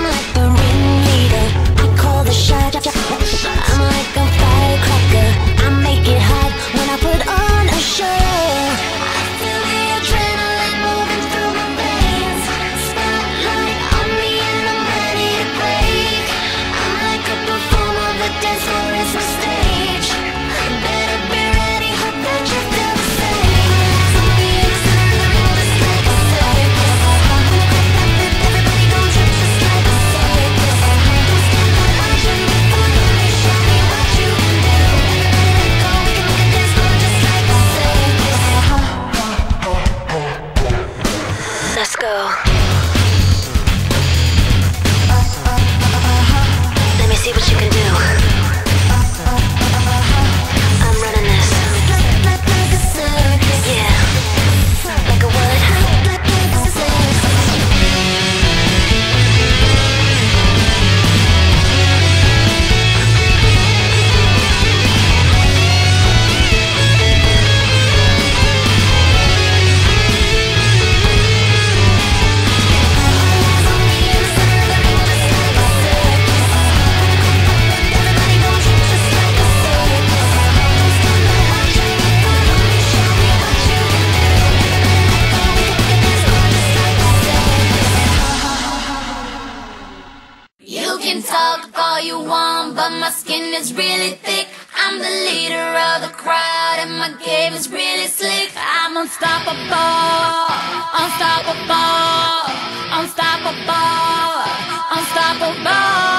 I'm like the ringleader. I call the shot. go. talk all you want, but my skin is really thick. I'm the leader of the crowd, and my game is really slick. I'm unstoppable, unstoppable, unstoppable, unstoppable.